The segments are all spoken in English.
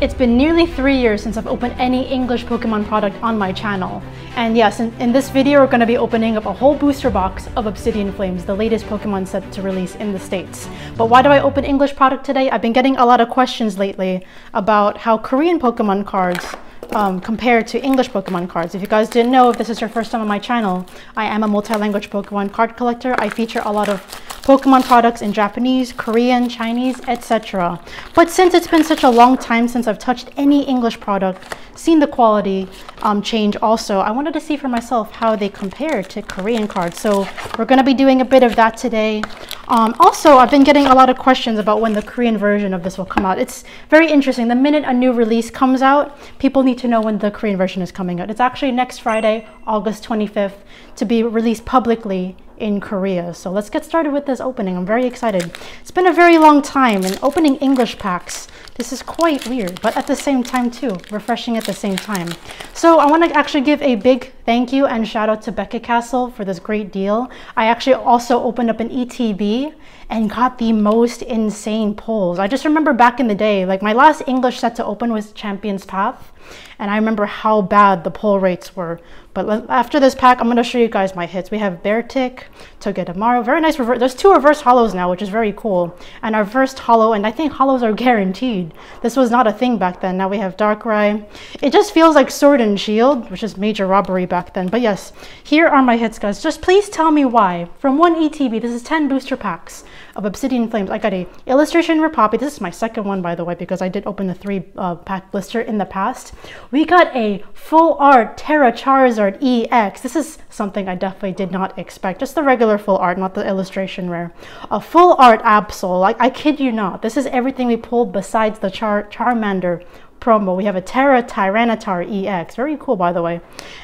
It's been nearly three years since I've opened any English Pokemon product on my channel. And yes, in, in this video, we're going to be opening up a whole booster box of Obsidian Flames, the latest Pokemon set to release in the States. But why do I open English product today? I've been getting a lot of questions lately about how Korean Pokemon cards um, compared to English Pokemon cards. If you guys didn't know, if this is your first time on my channel, I am a multi-language Pokemon card collector. I feature a lot of Pokemon products in Japanese, Korean, Chinese, etc. But since it's been such a long time since I've touched any English product, seen the quality um, change also, I wanted to see for myself how they compare to Korean cards. So we're going to be doing a bit of that today. Um, also, I've been getting a lot of questions about when the Korean version of this will come out. It's very interesting. The minute a new release comes out, people need to know when the Korean version is coming out. It's actually next Friday, August 25th, to be released publicly in Korea. So let's get started with this opening. I'm very excited. It's been a very long time and opening English packs. This is quite weird, but at the same time too, refreshing at the same time. So I want to actually give a big thank you and shout out to Becca Castle for this great deal. I actually also opened up an ETB and got the most insane pulls. I just remember back in the day, like my last English set to open was Champion's Path. And I remember how bad the pull rates were. But after this pack, I'm going to show you guys my hits. We have Beartic, Togedemaru. Very nice reverse. There's two reverse hollows now, which is very cool. And our first hollow, and I think hollows are guaranteed. This was not a thing back then. Now we have Darkrai. It just feels like Sword and Shield, which is major robbery back then. But yes, here are my hits, guys. Just please tell me why. From one ETB, this is 10 booster packs of Obsidian Flames. I got a illustration for Poppy. This is my second one, by the way, because I did open the three uh, pack blister in the past. We got a full art Tera Charizard EX. This is something I definitely did not expect. Just the regular full art, not the illustration rare. A full art Absol. Like, I kid you not. This is everything we pulled besides the Char Charmander promo. We have a Tera Tyranitar EX. Very cool, by the way.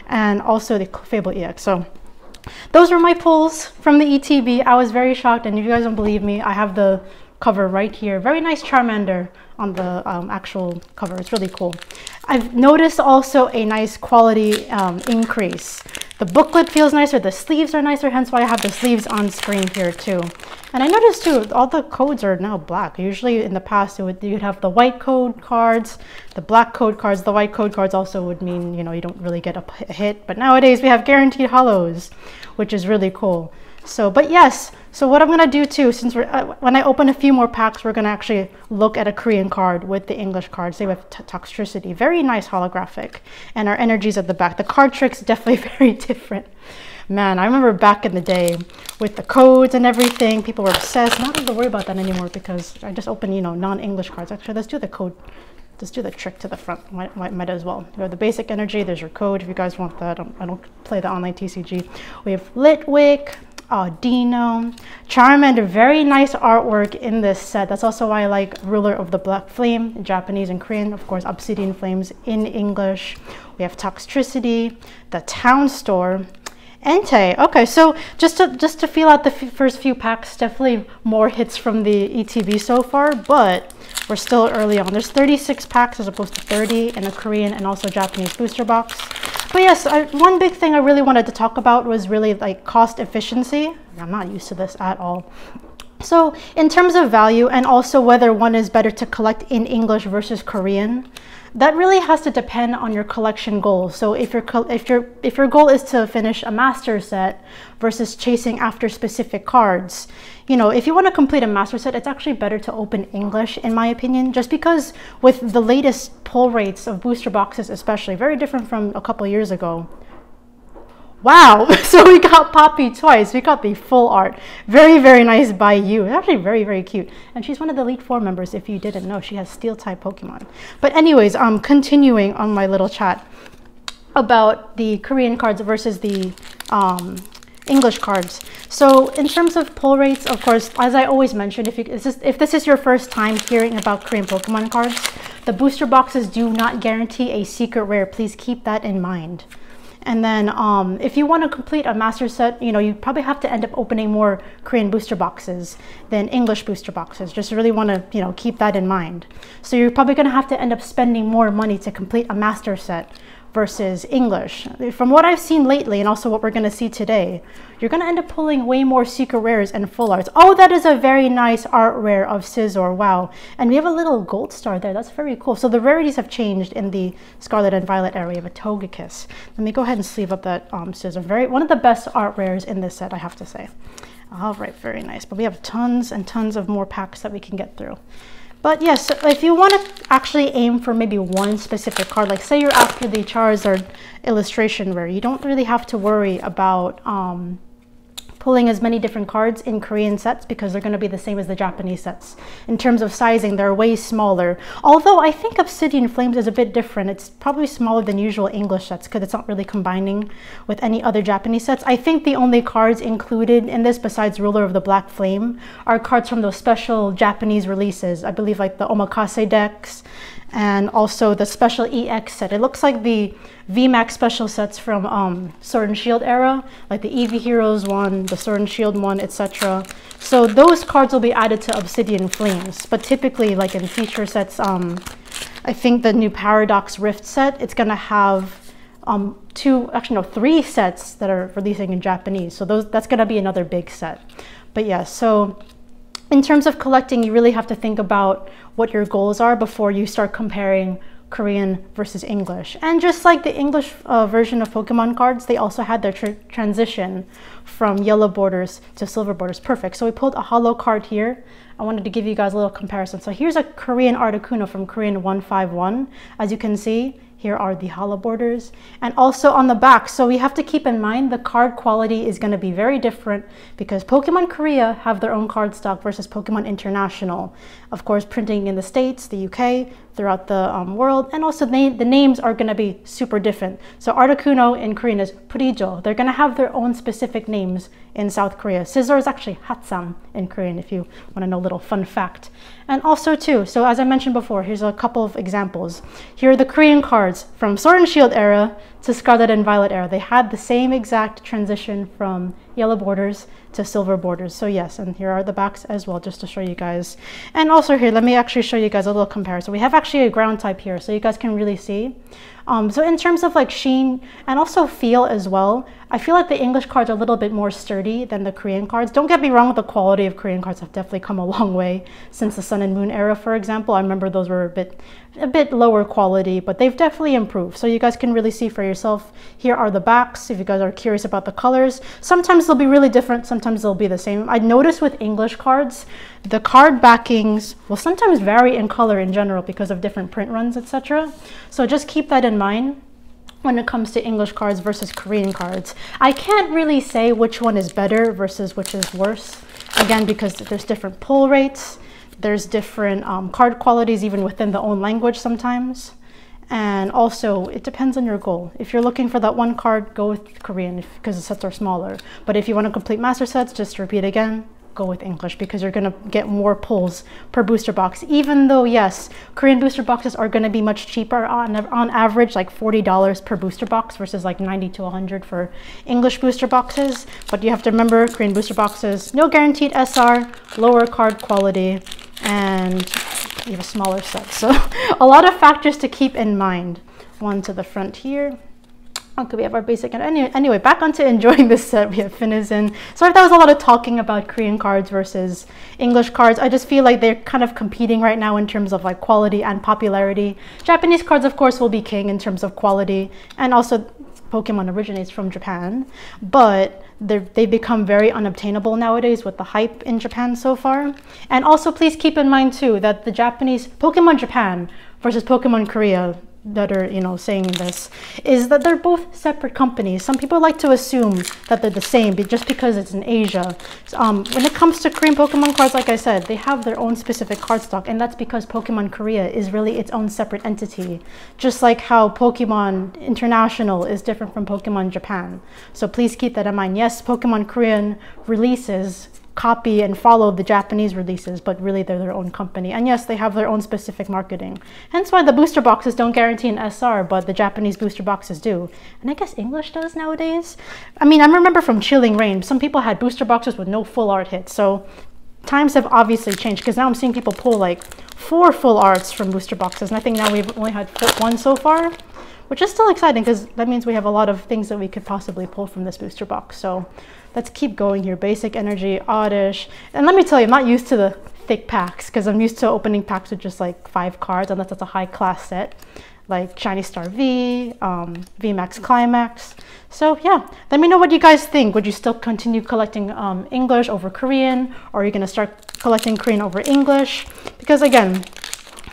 And also the Fable EX. So those were my pulls from the ETB. I was very shocked, and if you guys don't believe me, I have the cover right here. Very nice Charmander on the um, actual cover. It's really cool. I've noticed also a nice quality um, increase. The booklet feels nicer, the sleeves are nicer, hence why I have the sleeves on screen here too. And I noticed too, all the codes are now black. Usually in the past, would, you'd have the white code cards, the black code cards. The white code cards also would mean, you know, you don't really get a hit. But nowadays we have guaranteed hollows, which is really cool. So, but yes, so what I'm gonna do too, since we're, uh, when I open a few more packs, we're gonna actually look at a Korean card with the English cards. They have Toxtricity, very nice holographic, and our energies at the back. The card trick's definitely very different. Man, I remember back in the day with the codes and everything, people were obsessed. Not have to worry about that anymore because I just open, you know, non-English cards. Actually, let's do the code let's do the trick to the front might, might, might, as well. We have the basic energy, there's your code if you guys want that. I don't, I don't play the online TCG. We have Litwick, Audino, Charmander, very nice artwork in this set. That's also why I like Ruler of the Black Flame, Japanese and Korean. Of course, Obsidian Flames in English. We have Toxtricity, the Town Store, Entei. Okay, so just to just to feel out the first few packs, definitely more hits from the ETB so far, but we're still early on. There's 36 packs as opposed to 30 in the Korean and also Japanese booster box. But yes, I, one big thing I really wanted to talk about was really like cost efficiency. I'm not used to this at all. So in terms of value and also whether one is better to collect in English versus Korean, that really has to depend on your collection goals. So if your if your if your goal is to finish a master set versus chasing after specific cards, you know, if you want to complete a master set, it's actually better to open English in my opinion, just because with the latest pull rates of booster boxes especially, very different from a couple years ago. Wow, so we got Poppy twice. We got the full art. Very, very nice by you. Actually very, very cute. And she's one of the Elite Four members if you didn't know. She has steel type Pokemon. But anyways, um, continuing on my little chat about the Korean cards versus the um, English cards. So in terms of pull rates, of course, as I always mention, if, you, if this is your first time hearing about Korean Pokemon cards, the booster boxes do not guarantee a secret rare. Please keep that in mind. And then um, if you want to complete a master set, you know, you probably have to end up opening more Korean booster boxes than English booster boxes. Just really want to, you know, keep that in mind. So you're probably going to have to end up spending more money to complete a master set versus English. From what I've seen lately and also what we're going to see today, you're going to end up pulling way more secret rares and full arts. Oh, that is a very nice art rare of Scizor. Wow. And we have a little gold star there. That's very cool. So the rarities have changed in the Scarlet and Violet area. of a Togekiss. Let me go ahead and sleeve up that um, Scizor. Very, one of the best art rares in this set, I have to say. All right, very nice. But we have tons and tons of more packs that we can get through. But yes, if you want to actually aim for maybe one specific card, like say you're after the Charizard illustration rare, you don't really have to worry about um, pulling as many different cards in Korean sets because they're going to be the same as the Japanese sets. In terms of sizing, they're way smaller. Although I think Obsidian Flames is a bit different. It's probably smaller than usual English sets because it's not really combining with any other Japanese sets. I think the only cards included in this besides Ruler of the Black Flame are cards from those special Japanese releases. I believe like the Omakase decks and also the special EX set. It looks like the VMAX special sets from um, Sword and Shield era, like the Eevee Heroes one, the Sword and Shield one, etc. So those cards will be added to Obsidian Flames, but typically like in feature sets, um, I think the new Paradox Rift set, it's gonna have um, two, actually no, three sets that are releasing in Japanese. So those that's gonna be another big set. But yeah, so in terms of collecting, you really have to think about what your goals are before you start comparing Korean versus English. And just like the English uh, version of Pokemon cards, they also had their tr transition from yellow borders to silver borders. Perfect. So we pulled a hollow card here. I wanted to give you guys a little comparison. So here's a Korean Articuno from Korean 151. As you can see, here are the holo borders and also on the back. So we have to keep in mind the card quality is going to be very different because Pokemon Korea have their own card stock versus Pokemon International. Of course, printing in the States, the UK, throughout the um, world. And also the, the names are going to be super different. So Articuno in Korean is Purijo. They're going to have their own specific names in South Korea. Scizor is actually Hatsam in Korean if you want to know a little fun fact. And also too, so as I mentioned before, here's a couple of examples. Here are the Korean cards from Sword and Shield era to Scarlet and Violet era. They had the same exact transition from yellow borders to silver borders. So yes, and here are the backs as well, just to show you guys. And also here, let me actually show you guys a little comparison. We have actually a ground type here, so you guys can really see. Um, so in terms of like sheen and also feel as well, I feel like the English cards are a little bit more sturdy than the Korean cards. Don't get me wrong, with the quality of Korean cards have definitely come a long way since the Sun and Moon era, for example. I remember those were a bit, a bit lower quality, but they've definitely improved. So you guys can really see for yourself. Here are the backs, if you guys are curious about the colors. Sometimes they'll be really different, sometimes they'll be the same. I noticed with English cards, the card backings will sometimes vary in color in general because of different print runs, etc. So just keep that in mind when it comes to English cards versus Korean cards. I can't really say which one is better versus which is worse. Again, because there's different pull rates, there's different um, card qualities even within the own language sometimes. And also, it depends on your goal. If you're looking for that one card, go with Korean because the sets are smaller. But if you want to complete master sets, just repeat again, go with English because you're going to get more pulls per booster box. Even though, yes, Korean booster boxes are going to be much cheaper on, on average, like $40 per booster box versus like 90 to 100 for English booster boxes. But you have to remember Korean booster boxes, no guaranteed SR, lower card quality, and you have a smaller set. So a lot of factors to keep in mind. One to the front here. Okay, we have our basic. Anyway, anyway, back onto enjoying this set. We have Finizen. Sorry if that was a lot of talking about Korean cards versus English cards. I just feel like they're kind of competing right now in terms of like quality and popularity. Japanese cards, of course, will be king in terms of quality. And also, Pokemon originates from Japan. But they've become very unobtainable nowadays with the hype in Japan so far. And also, please keep in mind too that the Japanese Pokemon Japan versus Pokemon Korea that are you know saying this is that they're both separate companies. Some people like to assume that they're the same but just because it's in asia. Um, when it comes to korean pokemon cards like i said they have their own specific card stock and that's because pokemon korea is really its own separate entity just like how pokemon international is different from pokemon japan. So please keep that in mind. Yes pokemon korean releases copy and follow the Japanese releases, but really they're their own company. And yes, they have their own specific marketing. Hence why the booster boxes don't guarantee an SR, but the Japanese booster boxes do. And I guess English does nowadays. I mean, I remember from Chilling Reign, some people had booster boxes with no full art hits. So times have obviously changed because now I'm seeing people pull like four full arts from booster boxes. And I think now we've only had one so far. which is still exciting because that means we have a lot of things that we could possibly pull from this booster box. So let's keep going here. Basic Energy, Oddish. And let me tell you, I'm not used to the thick packs because I'm used to opening packs with just like five cards unless it's a high class set like Shiny Star V, um, VMAX Climax. So yeah, let me know what you guys think. Would you still continue collecting um, English over Korean or are you going to start collecting Korean over English? Because again,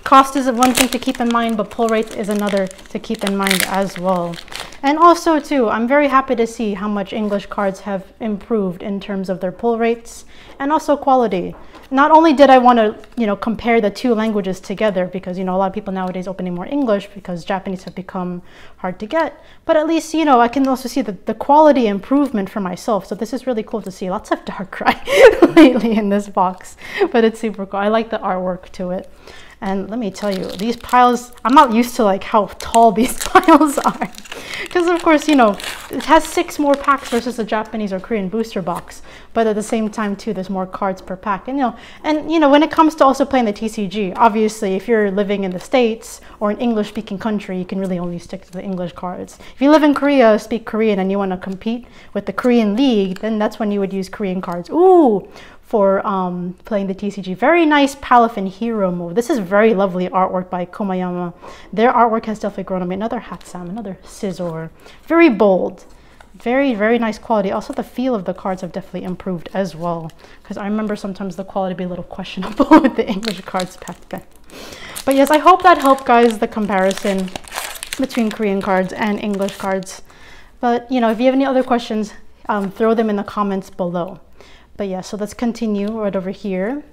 cost is one thing to keep in mind, but pull rate is another to keep in mind as well. And also too, I'm very happy to see how much English cards have improved in terms of their pull rates and also quality not only did I want to, you know, compare the two languages together because, you know, a lot of people nowadays opening more English because Japanese have become hard to get, but at least, you know, I can also see the, the quality improvement for myself. So this is really cool to see. Lots of Darkrai lately in this box, but it's super cool. I like the artwork to it. And let me tell you, these piles, I'm not used to like how tall these piles are. Because of course, you know, it has six more packs versus a Japanese or Korean booster box. But at the same time too, there's more cards per pack. And you know, and you know, when it comes to also playing the TCG, obviously if you're living in the States or an English speaking country, you can really only stick to the English cards. If you live in Korea, speak Korean and you want to compete with the Korean League, then that's when you would use Korean cards. Ooh, for um, playing the TCG. Very nice Palafin hero move. This is very lovely artwork by Komayama. Their artwork has definitely grown on me. Another Hatsam, another Scizor. Very bold. Very, very nice quality. Also, the feel of the cards have definitely improved as well. Because I remember sometimes the quality be a little questionable with the English cards back then. But yes, I hope that helped guys the comparison between Korean cards and English cards. But, you know, if you have any other questions, um, throw them in the comments below. But yeah, so let's continue right over here.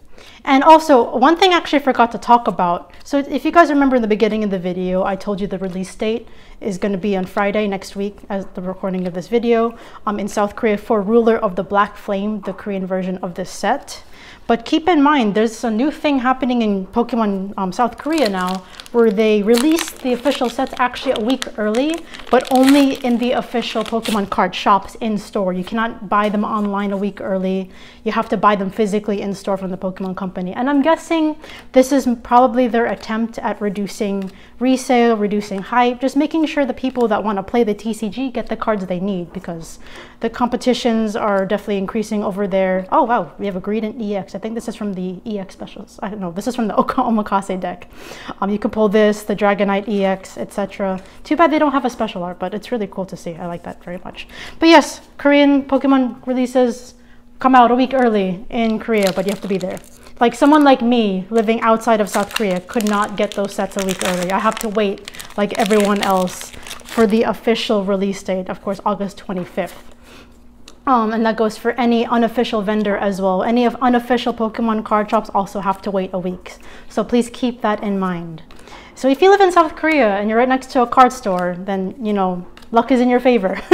And also, one thing I actually forgot to talk about. So if you guys remember in the beginning of the video, I told you the release date is going to be on Friday next week as the recording of this video um, in South Korea for Ruler of the Black Flame, the Korean version of this set. But keep in mind, there's a new thing happening in Pokemon um, South Korea now, where they released the official sets actually a week early, but only in the official Pokemon card shops in store. You cannot buy them online a week early. You have to buy them physically in store from the Pokemon Company. And I'm guessing this is probably their attempt at reducing resale, reducing hype, just making sure the people that want to play the TCG get the cards they need because the competitions are definitely increasing over there. Oh wow, we have a Greedent EX. I think this is from the EX specials. I don't know. This is from the Omakase deck. Um, you can pull this, the Dragonite EX, etc. Too bad they don't have a special art, but it's really cool to see. I like that very much. But yes, Korean Pokemon releases come out a week early in Korea, but you have to be there. Like someone like me living outside of South Korea could not get those sets a week early. I have to wait like everyone else for the official release date, of course, August 25th. Um, and that goes for any unofficial vendor as well. Any of unofficial Pokemon card shops also have to wait a week. So please keep that in mind. So if you live in South Korea and you're right next to a card store, then, you know, luck is in your favor.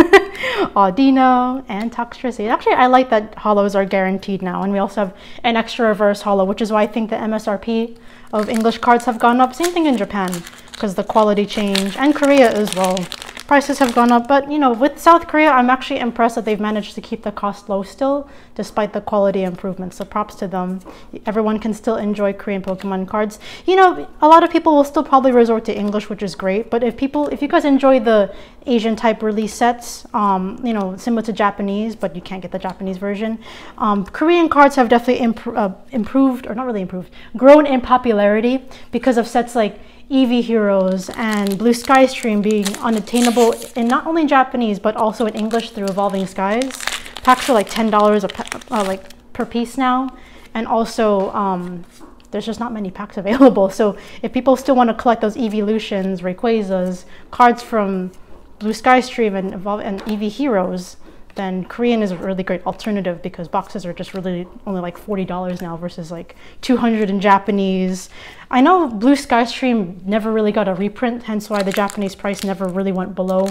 Audino and Toxtricity. Actually, I like that hollows are guaranteed now. And we also have an extra reverse hollow, which is why I think the MSRP of English cards have gone up. Same thing in Japan, because the quality change, and Korea as well prices have gone up. But you know, with South Korea, I'm actually impressed that they've managed to keep the cost low still, despite the quality improvements. So props to them. Everyone can still enjoy Korean Pokemon cards. You know, a lot of people will still probably resort to English, which is great. But if people, if you guys enjoy the Asian type release sets, um, you know, similar to Japanese, but you can't get the Japanese version. Um, Korean cards have definitely imp uh, improved, or not really improved, grown in popularity because of sets like Eevee Heroes and Blue Sky Stream being unattainable in not only Japanese but also in English through Evolving Skies. Packs are like ten dollars a uh, like per piece now, and also um, there's just not many packs available. So if people still want to collect those Evolutions, Rayquazas, cards from Blue Sky Stream and Evolve and Eevee Heroes, then Korean is a really great alternative because boxes are just really only like $40 now versus like 200 in Japanese. I know Blue Sky Stream never really got a reprint, hence why the Japanese price never really went below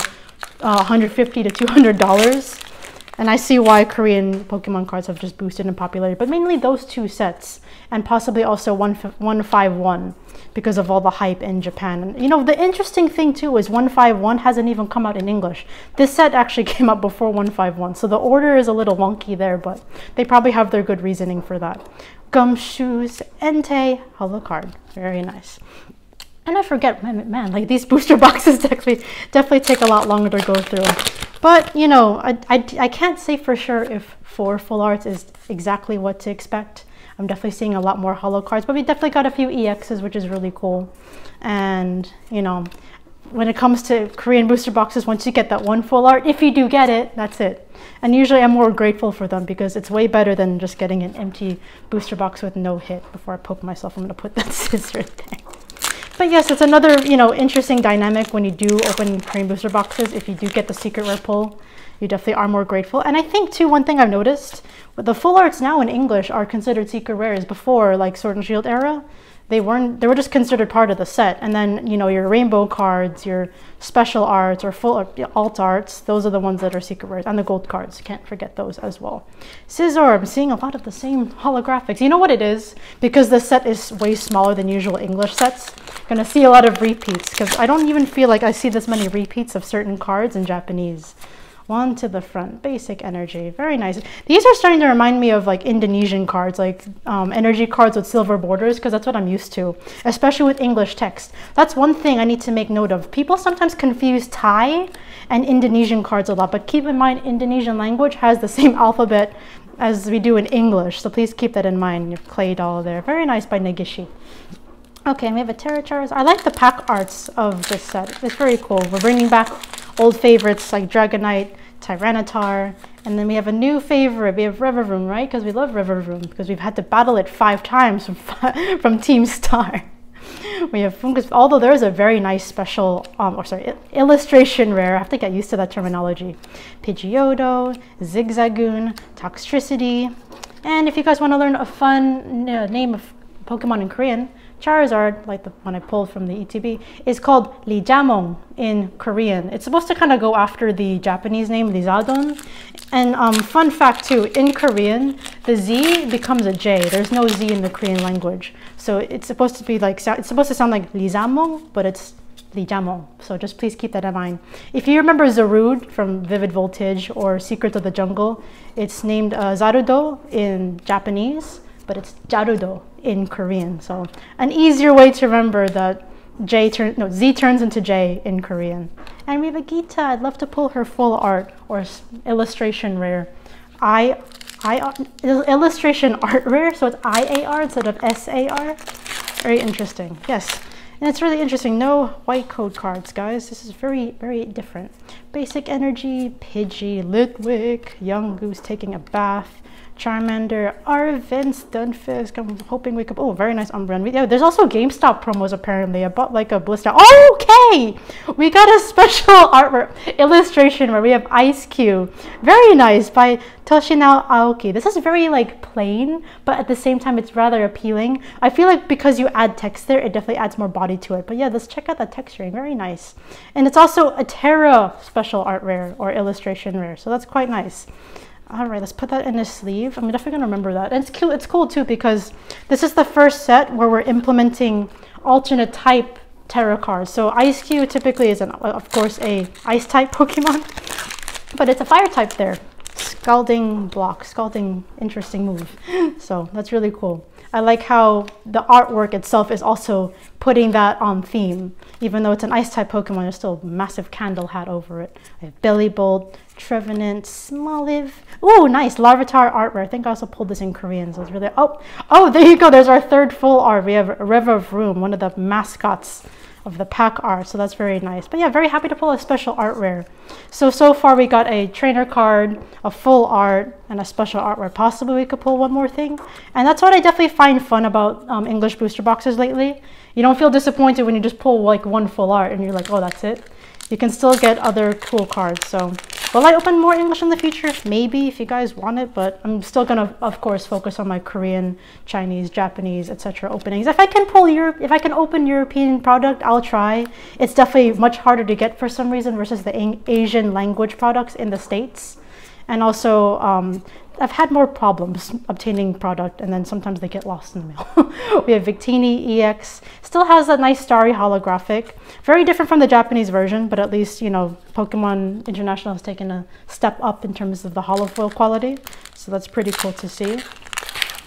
uh, 150 to $200. And I see why Korean Pokemon cards have just boosted in popularity, but mainly those two sets and possibly also 151 because of all the hype in Japan. And, you know, the interesting thing too is 151 hasn't even come out in English. This set actually came out before 151, so the order is a little wonky there, but they probably have their good reasoning for that. Gumshoos Entei, Hello card. Very nice. And I forget, man, man, like these booster boxes definitely, definitely take a lot longer to go through. But, you know, I, I, I can't say for sure if four full arts is exactly what to expect. I'm definitely seeing a lot more holo cards, but we definitely got a few EXs, which is really cool. And, you know, when it comes to Korean booster boxes, once you get that one full art, if you do get it, that's it. And usually I'm more grateful for them because it's way better than just getting an empty booster box with no hit. Before I poke myself, I'm gonna put that Scizor there. But yes, it's another, you know, interesting dynamic when you do open Korean booster boxes. If you do get the secret rare pull, you definitely are more grateful. And I think too, one thing I've noticed, the full arts now in English are considered secret rares before like Sword and Shield era they weren't they were just considered part of the set. And then you know your rainbow cards your special arts or full uh, alt arts those are the ones that are secret rares. And the gold cards can't forget those as well. Scizor i'm seeing a lot of the same holographics. You know what it is? Because the set is way smaller than usual english sets. I'm gonna see a lot of repeats because i don't even feel like i see this many repeats of certain cards in japanese one to the front, basic energy, very nice. These are starting to remind me of like Indonesian cards, like um, energy cards with silver borders, because that's what I'm used to, especially with English text. That's one thing I need to make note of. People sometimes confuse Thai and Indonesian cards a lot, but keep in mind Indonesian language has the same alphabet as we do in English, so please keep that in mind. Your Claydol there, very nice by Negishi. Okay, we have a Tera Charizard. I like the pack arts of this set. It's very cool. We're bringing back old favorites like Dragonite, Tyranitar, and then we have a new favorite. We have Rillaboom, right? Because we love Rillaboom because we've had to battle it five times from, from Team Star. we have Fungus, although there is a very nice special, um, or sorry, illustration rare. I have to get used to that terminology. Pidgeotto, Zigzagoon, Toxtricity. And if you guys want to learn a fun uh, name of Pokemon in Korean, Charizard, like the one I pulled from the ETB, is called Lijamong in Korean. It's supposed to kind of go after the Japanese name Lizardon. And um, fun fact too, in Korean, the Z becomes a J. There's no Z in the Korean language. So it's supposed to be like, it's supposed to sound like Lizamong, but it's Lijamong. So just please keep that in mind. If you remember Zarude from Vivid Voltage or Secrets of the Jungle, it's named uh, Zarudo in Japanese but it's Jarudo in Korean. So an easier way to remember that J turn no Z turns into J in Korean. And we have a Geeta. I'd love to pull her full art or illustration rare. I I uh, illustration art rare, so it's IAR instead of SAR. Very interesting. Yes. And it's really interesting. No white code cards, guys. This is very, very different. Basic Energy, Pidgey, Litwick, Goose taking a bath, Charmander, Arven, Stunfisk. I'm hoping we could. Oh, very nice Umbreon. Yeah, there's also GameStop promos apparently. I bought like a blister. Okay, we got a special artwork illustration where we have Eiscue. Very nice by Toshinao Aoki. This is very like plain, but at the same time, it's rather appealing. I feel like because you add text there, it definitely adds more body to it. But yeah, let's check out that texturing. Very nice. And it's also a Tera special art rare or illustration rare. So that's quite nice. All right, let's put that in a sleeve. I'm definitely gonna remember that. And it's cool, it's cool too because this is the first set where we're implementing alternate type Tera cards. So Eiscue typically is, an, of course, a ice type Pokemon, but it's a fire type there. Scalding block, scalding, interesting move. So that's really cool. I like how the artwork itself is also putting that on theme. Even though it's an ice type Pokemon, there's still a massive candle hat over it. I have Bellibolt, Trevenant, Smoliv. Oh, nice. Larvitar artwork. I think I also pulled this in Korean, so it's really... Oh, oh, there you go. There's our third full art. We have room. one of the mascots of the pack art. So that's very nice. But yeah, very happy to pull a special art rare. So, so far we got a trainer card, a full art, and a special art rare. Possibly we could pull one more thing. And that's what I definitely find fun about um, English booster boxes lately. You don't feel disappointed when you just pull like one full art and you're like, oh, that's it. You can still get other cool cards. So Will I open more English in the future? Maybe if you guys want it, but I'm still gonna, of course, focus on my Korean, Chinese, Japanese, etc. openings. If I can pull Europe, if I can open European product, I'll try. It's definitely much harder to get for some reason versus the Asian language products in the States. And also, um, I've had more problems obtaining product and then sometimes they get lost in the mail. we have Victini EX, still has a nice starry holographic. Very different from the Japanese version, but at least, you know, Pokemon International has taken a step up in terms of the holofoil quality. So that's pretty cool to see.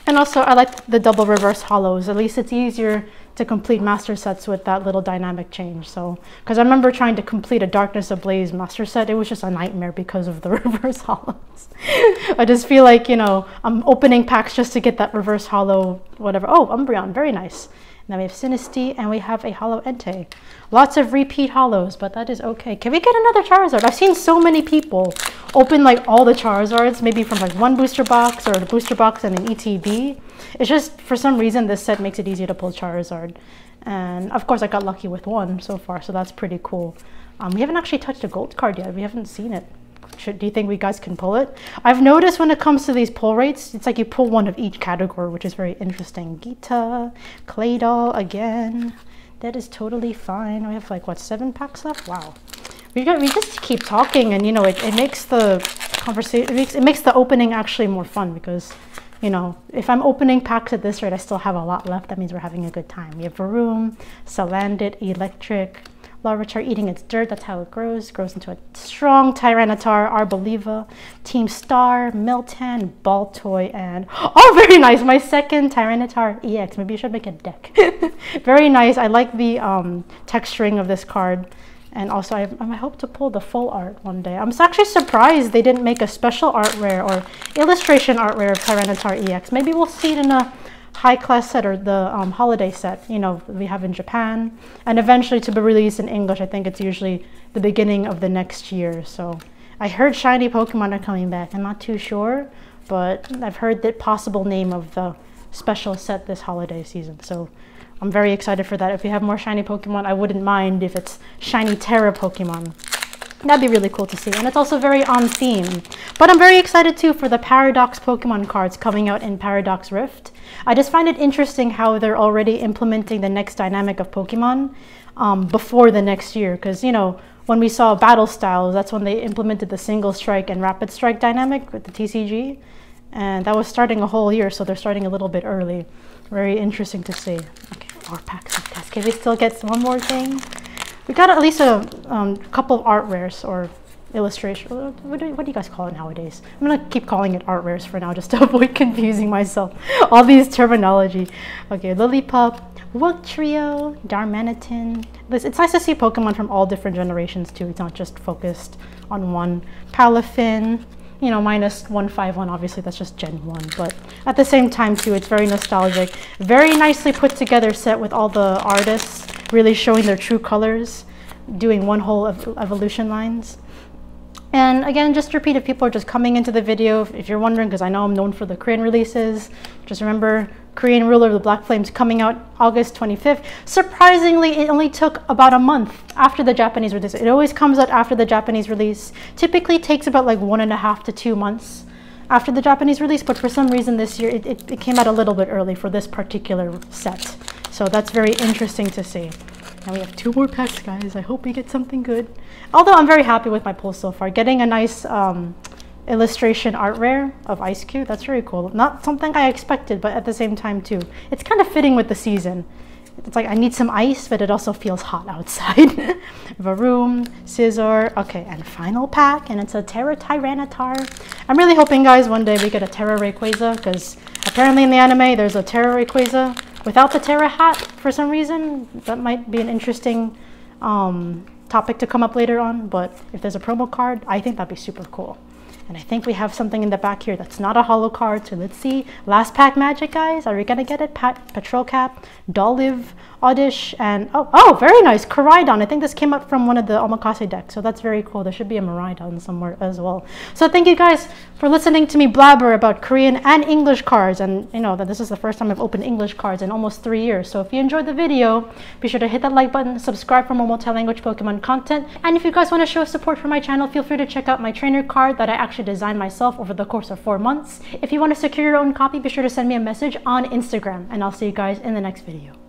And also I like the double reverse hollows. At least it's easier to complete master sets with that little dynamic change. So, because I remember trying to complete a Darkness Ablaze master set, it was just a nightmare because of the reverse hollows. I just feel like, you know, I'm opening packs just to get that reverse hollow, whatever. Oh, Umbreon, very nice. Then we have Sinistea and we have a Hollow Entei. Lots of repeat hollows, but that is okay. Can we get another Charizard? I've seen so many people open like all the Charizards, maybe from like one booster box or a booster box and an ETB. It's just, for some reason, this set makes it easier to pull Charizard. And of course, I got lucky with one so far, so that's pretty cool. Um, we haven't actually touched a gold card yet. We haven't seen it. Should, do you think we guys can pull it? I've noticed when it comes to these pull rates, it's like you pull one of each category, which is very interesting. Geeta, Claydol again. That is totally fine. We have like, what, seven packs left? Wow. We, got, we just keep talking and, you know, it, it makes the conversation, it makes, it makes the opening actually more fun because, you know, if I'm opening packs at this rate, I still have a lot left. That means we're having a good time. We have Varoom, Salandit, Electric, Larvitar eating its dirt, that's how it grows. Grows into a strong Tyranitar, Arboliva, Team Star, Miltank, Baltoy, and oh, very nice! My second Tyranitar EX. Maybe you should make a deck. very nice. I like the um, texturing of this card. And also, I, I hope to pull the full art one day. I'm actually surprised they didn't make a special art rare or illustration art rare of Tyranitar EX. Maybe we'll see it in a high class set or the um, holiday set, you know, we have in Japan. And eventually to be released in English, I think it's usually the beginning of the next year. So I heard shiny Pokemon are coming back. I'm not too sure, but I've heard the possible name of the special set this holiday season. So I'm very excited for that. If we have more shiny Pokemon, I wouldn't mind if it's shiny Tera Pokemon. That'd be really cool to see. And it's also very on theme. But I'm very excited too for the Paradox Pokemon cards coming out in Paradox Rift. I just find it interesting how they're already implementing the next dynamic of Pokemon um, before the next year. Because, you know, when we saw Battle Styles, that's when they implemented the Single Strike and Rapid Strike dynamic with the TCG. And that was starting a whole year, so they're starting a little bit early. Very interesting to see. Okay, four packs of. Can we still get one more thing? We got at least a um, couple of art rares or illustration. What do, what do, you guys call it nowadays? I'm gonna keep calling it art rares for now just to avoid confusing myself. All these terminology. Okay, Lillipup, Wugtrio, Darmanitan. It's nice to see Pokemon from all different generations too. It's not just focused on one. Palafin, you know, minus 151, obviously that's just Gen 1, but at the same time too, it's very nostalgic. Very nicely put together set with all the artists really showing their true colors, doing one whole ev evolution lines. And again, just repeat, if people are just coming into the video, if you're wondering, because I know I'm known for the Korean releases, just remember Korean Ruler of the Black Flames coming out August 25th. Surprisingly, it only took about a month after the Japanese release. It always comes out after the Japanese release. Typically takes about like one and a half to two months after the Japanese release, but for some reason this year it, it, it came out a little bit early for this particular set. So that's very interesting to see. Now we have two more packs, guys. I hope we get something good. Although I'm very happy with my pull so far. Getting a nice um, illustration art rare of Eiscue, that's very cool. Not something I expected, but at the same time too. It's kind of fitting with the season. It's like I need some ice, but it also feels hot outside. Varoom, Scizor, okay, and final pack, and it's a Tera Tyranitar. I'm really hoping, guys, one day we get a Tera Rayquaza, because apparently in the anime there's a Tera Rayquaza without the Tera hat for some reason. That might be an interesting um, topic to come up later on, but if there's a promo card, I think that'd be super cool. And I think we have something in the back here that's not a hollow card. So let's see. Last pack magic, guys. Are we going to get it? Pat Patrol Cap, Dolliv, Oddish, and oh, oh, very nice. Koraidon. I think this came up from one of the Omakase decks. So that's very cool. There should be a Miraidon somewhere as well. So thank you guys for listening to me blabber about Korean and English cards. And you know that this is the first time I've opened English cards in almost three years. So if you enjoyed the video, be sure to hit that like button, subscribe for more multi-language Pokemon content. And if you guys want to show support for my channel, feel free to check out my trainer card that I actually designed myself over the course of four months. If you want to secure your own copy, be sure to send me a message on Instagram. And I'll see you guys in the next video.